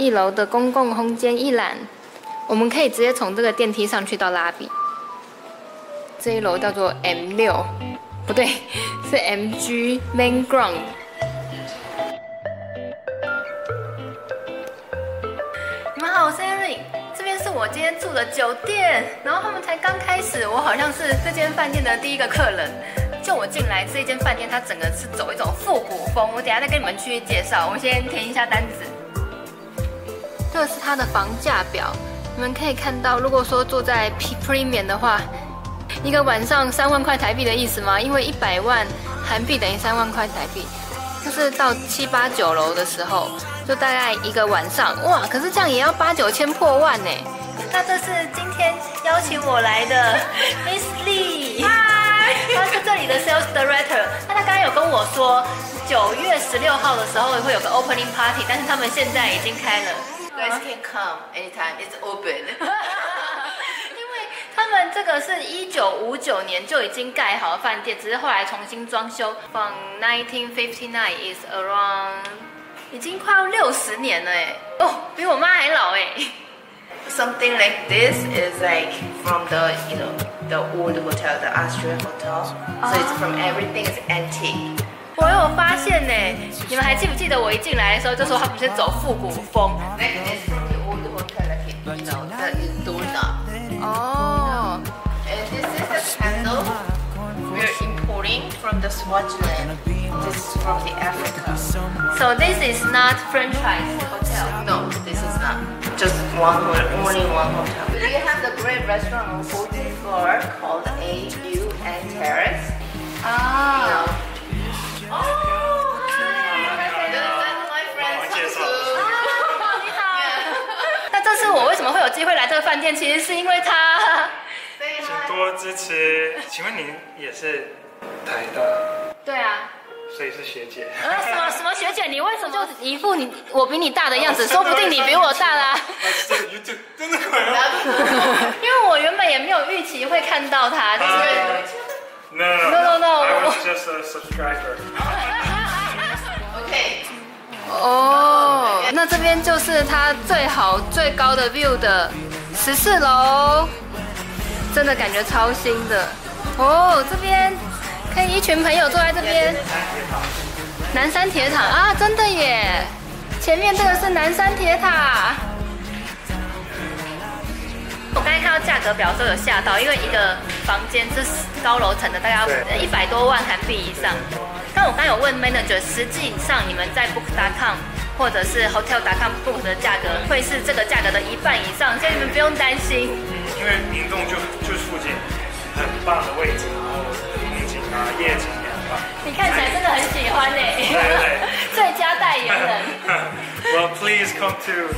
一楼的公共空间一览，我们可以直接从这个电梯上去到拉比。这一楼叫做 M 六，不对，是 MG Main Ground。你们好，我是 Eri 这边是我今天住的酒店，然后他们才刚开始，我好像是这间饭店的第一个客人。就我进来这间饭店，它整个是走一种复古风，我等下再跟你们去介绍。我先填一下单子。这个是它的房价表，你们可以看到，如果说住在 Premium 的话，一个晚上三万块台币的意思吗？因为一百万韩币等于三万块台币，就是到七八九楼的时候，就大概一个晚上，哇！可是这样也要八九千破万呢。那这是今天邀请我来的 Miss Lee，嗨，他是这里的 Sales Director。那他刚刚有跟我说，九月十六号的时候会有个 Opening Party，但是他们现在已经开了。Guys can come anytime. It's open. 因为他们这个是一九五九年就已经盖好的饭店，只是后来重新装修。From 1959 is around 已经快要六十年了哎，哦，比我妈还老哎。Something like this is like from the you know the old hotel, the Austria hotel. So it's from everything is antique. 我有发现呢，你们还记不记得我一进来的时候就说他们是走复古风？Like this from the old hotel, like you know that is doorknob. 哦。And this is the candle we're importing from the Swaziland. This is from the Africa. So this is not franchise hotel. No, this is not. Just one, only one hotel. We have the great restaurant on 14th floor called AUN 机会来这个饭店？其实是因为他。请多支持。请问您也是台大，对啊。所以是学姐。呃，什么 什么学姐，你为什么就一副你我比你大的样子？说不定你比我大啦。真的可以吗 因为我原本也没有预期会看到他，就是。？No No, no, no. I was just a subscriber. 哦，那这边就是它最好最高的 view 的十四楼，真的感觉超新的。哦，这边可以一群朋友坐在这边。南山铁塔啊，真的耶！前面这个是南山铁塔。我刚才看到价格表的时候有吓到，因为一个房间是高楼层的，大概要一百多万韩币以上。但我刚有问 manager，实际上你们在 book.com 或者是 hotel.com book 的价格会是这个价格的一半以上，所以你们不用担心。因为明洞就就附近，很棒的位置，然后风景啊、夜景也很棒。你看起来真的很喜欢呢，对对最佳代言人。Well, please come to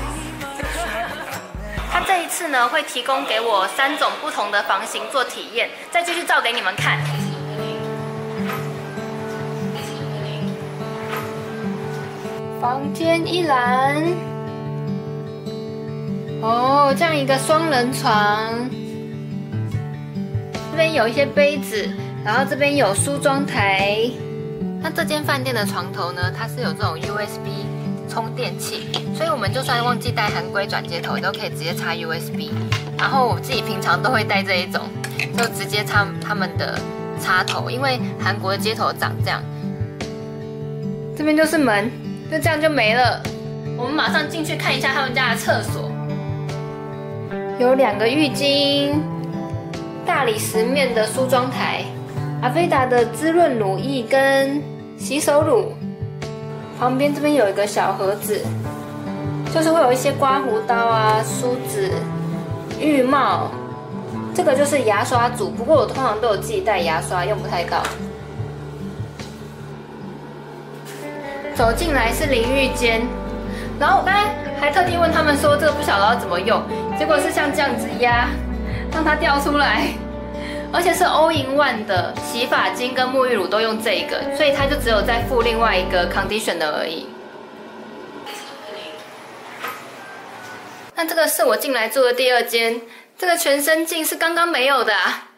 他这一次呢会提供给我三种不同的房型做体验，再继续照给你们看。房间一栏，哦，这样一个双人床，这边有一些杯子，然后这边有梳妆台。那这间饭店的床头呢，它是有这种 USB 充电器，所以我们就算忘记带韩规转接头，都可以直接插 USB。然后我自己平常都会带这一种，就直接插他们的插头，因为韩国的接头长这样。这边就是门，就这样就没了。我们马上进去看一下他们家的厕所，有两个浴巾，大理石面的梳妆台，阿菲达的滋润乳液跟洗手乳。旁边这边有一个小盒子，就是会有一些刮胡刀啊、梳子、浴帽。这个就是牙刷组，不过我通常都有自己带牙刷，用不太到。走进来是淋浴间，然后我刚才还特地问他们说这个不晓得要怎么用，结果是像这样子压，让它掉出来，而且是欧银万的洗发精跟沐浴乳都用这个，所以它就只有再附另外一个 conditioner 而已。那这个是我进来住的第二间，这个全身镜是刚刚没有的、啊。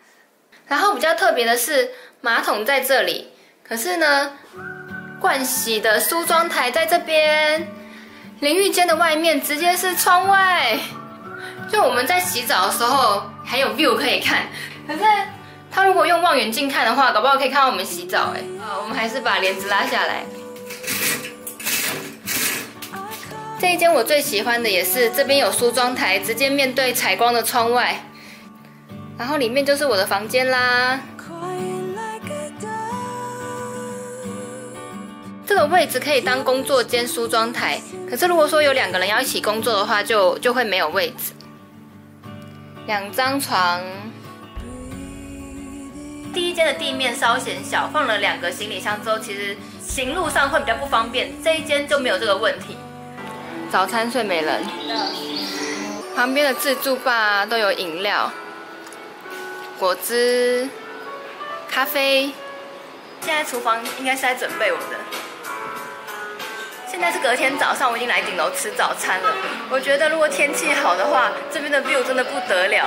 然后比较特别的是马桶在这里，可是呢，盥洗的梳妆台在这边，淋浴间的外面直接是窗外，就我们在洗澡的时候还有 view 可以看。可是他如果用望远镜看的话，搞不好可以看到我们洗澡哎。啊，我们还是把帘子拉下来。这一间我最喜欢的也是这边有梳妆台，直接面对采光的窗外，然后里面就是我的房间啦。这个位置可以当工作间、梳妆台，可是如果说有两个人要一起工作的话，就就会没有位置。两张床，第一间的地面稍显小，放了两个行李箱之后，其实行路上会比较不方便。这一间就没有这个问题。早餐睡美人，旁边的自助吧都有饮料、果汁、咖啡。现在厨房应该是在准备我们的。现在是隔天早上，我已经来顶楼吃早餐了。我觉得如果天气好的话，这边的 view 真的不得了。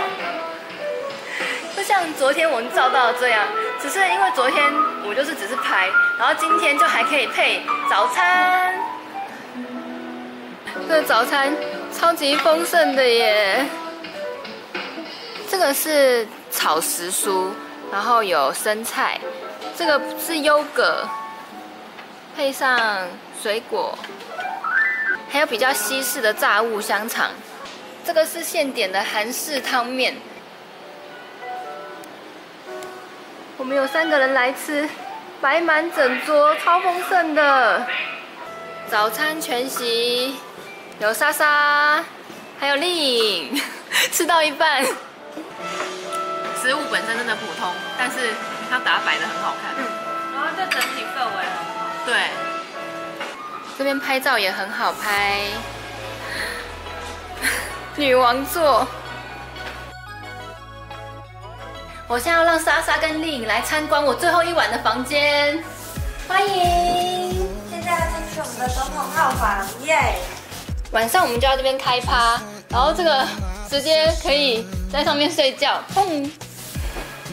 就像昨天我们照到这样，只是因为昨天我就是只是拍，然后今天就还可以配早餐。这早餐超级丰盛的耶！这个是炒时蔬，然后有生菜，这个是优格，配上。水果，还有比较西式的炸物香肠，这个是现点的韩式汤面。我们有三个人来吃，摆满整桌，超丰盛的。早餐全席，有莎莎，还有丽颖 吃到一半。食物本身真的普通，但是它打摆的很好看。这边拍照也很好拍，女王座。我现在要让莎莎跟丽颖来参观我最后一晚的房间，欢迎！现在要进去我们的总统套房，耶！晚上我们就要这边开趴，然后这个直接可以在上面睡觉，砰！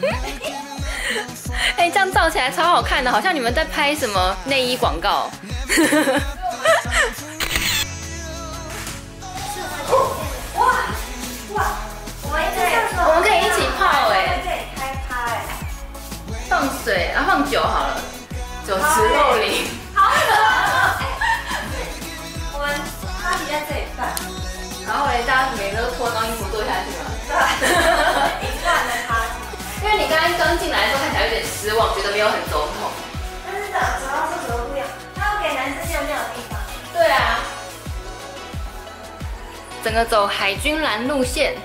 哎，这样照起来超好看的，好像你们在拍什么内衣广告。哇哇！我们可以，我们可以一起泡哎，可以开趴哎，放水啊，放酒好了，酒池肉林，好冷。我们趴底在这里办，然后人家每个都脱光衣服坐下去吗？对，一半的趴。因为你刚进来的时候看起来有点失望，觉得没有很总统。真的，主要是什么不一样？他要给男生尿尿的地方。对啊。整个走海军蓝路线，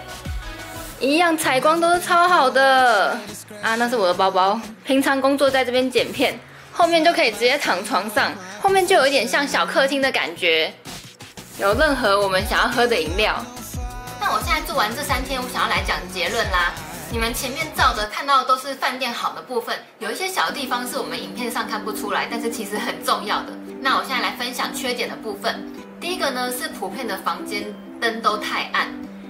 一样采光都是超好的啊！那是我的包包，平常工作在这边剪片，后面就可以直接躺床上，后面就有一点像小客厅的感觉，有任何我们想要喝的饮料。那我现在做完这三天，我想要来讲结论啦。你们前面照着看到的都是饭店好的部分，有一些小地方是我们影片上看不出来，但是其实很重要的。那我现在来分享缺点的部分。第一个呢是普遍的房间灯都太暗，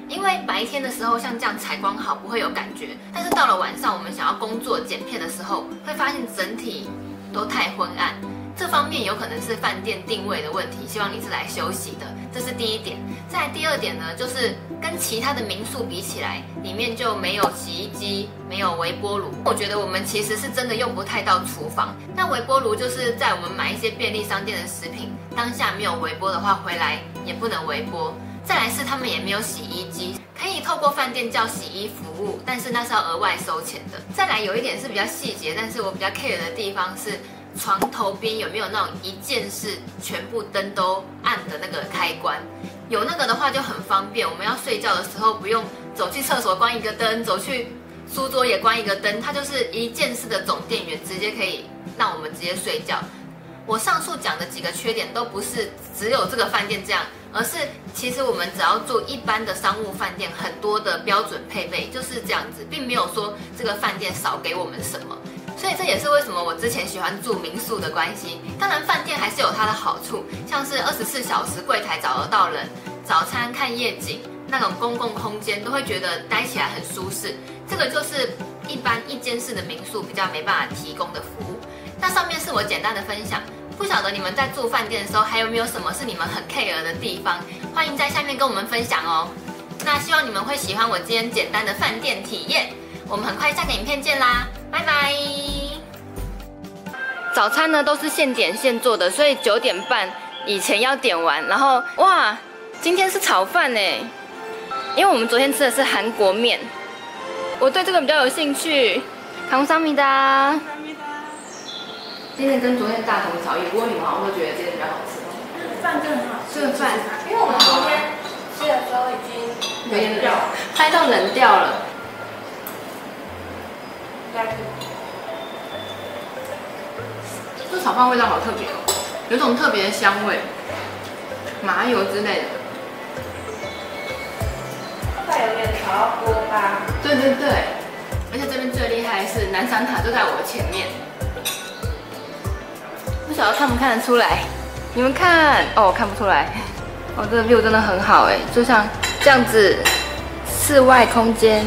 因为白天的时候像这样采光好不会有感觉，但是到了晚上我们想要工作剪片的时候，会发现整体都太昏暗。这方面有可能是饭店定位的问题，希望你是来休息的，这是第一点。再第二点呢，就是跟其他的民宿比起来，里面就没有洗衣机，没有微波炉。我觉得我们其实是真的用不太到厨房。那微波炉就是在我们买一些便利商店的食品。当下没有微波的话，回来也不能微波。再来是他们也没有洗衣机，可以透过饭店叫洗衣服务，但是那是要额外收钱的。再来有一点是比较细节，但是我比较 care 的地方是床头边有没有那种一键式全部灯都暗的那个开关。有那个的话就很方便，我们要睡觉的时候不用走去厕所关一个灯，走去书桌也关一个灯，它就是一键式的总电源，直接可以让我们直接睡觉。我上述讲的几个缺点都不是只有这个饭店这样，而是其实我们只要住一般的商务饭店，很多的标准配备就是这样子，并没有说这个饭店少给我们什么。所以这也是为什么我之前喜欢住民宿的关系。当然饭店还是有它的好处，像是二十四小时柜台找得到人，早餐看夜景，那种公共空间都会觉得待起来很舒适。这个就是一般一间式的民宿比较没办法提供的服务。那上面是我简单的分享。不晓得你们在住饭店的时候，还有没有什么是你们很 care 的地方？欢迎在下面跟我们分享哦。那希望你们会喜欢我今天简单的饭店体验。我们很快下个影片见啦，拜拜。早餐呢都是现点现做的，所以九点半以前要点完。然后哇，今天是炒饭呢，因为我们昨天吃的是韩国面，我对这个比较有兴趣。康桑米达，今天跟昨天大同小异，不过你们好像都觉得今天比较好吃。饭更好，这个饭，因为我们昨天吃的时候已经有点冷，拍到冷掉了。这炒饭味道好特别哦，有种特别的香味，麻油之类的。饭有点炒锅巴。对对对，而且这边最厉害的是南山塔就在我前面，不晓得看不看得出来？你们看哦，看不出来。哦，这个 view 真的很好哎，就像这样子，室外空间。